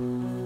Mm-hmm.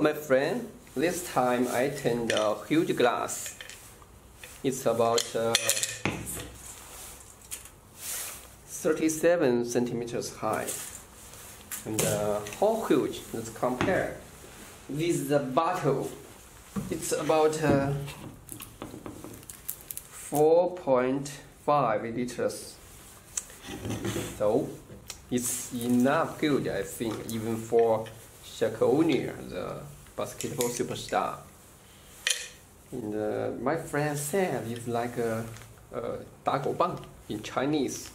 My friend. This time I turned a huge glass. It's about uh, 37 centimeters high. And uh, how huge? Let's compare with the bottle. It's about uh, 4.5 liters. So it's enough good, I think, even for Shaquille O'Neal, the basketball superstar. And, uh, my friend said it's like a, a 打狗棒 in Chinese.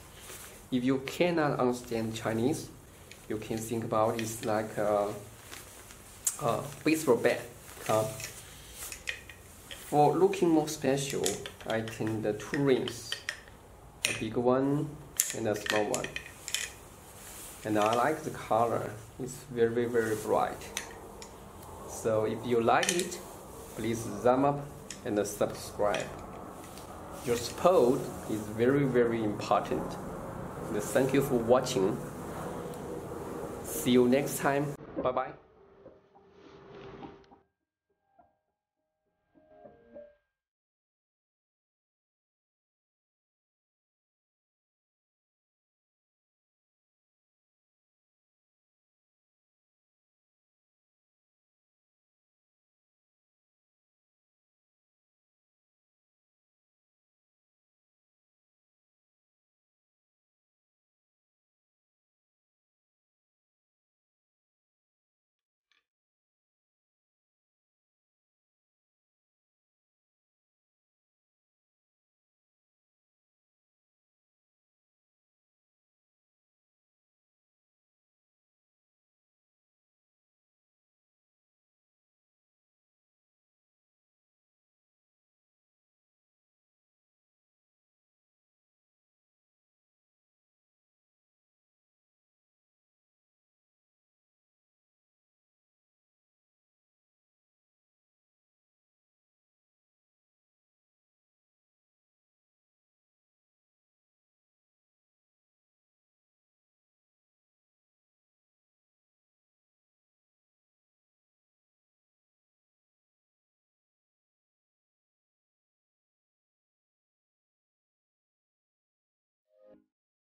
If you cannot understand Chinese, you can think about it's like a, a baseball bat. Uh, for looking more special, I think the two rings, a big one and a small one. And I like the color, it's very very bright. So if you like it, please thumb up and subscribe. Your support is very very important. And thank you for watching. See you next time. Bye bye.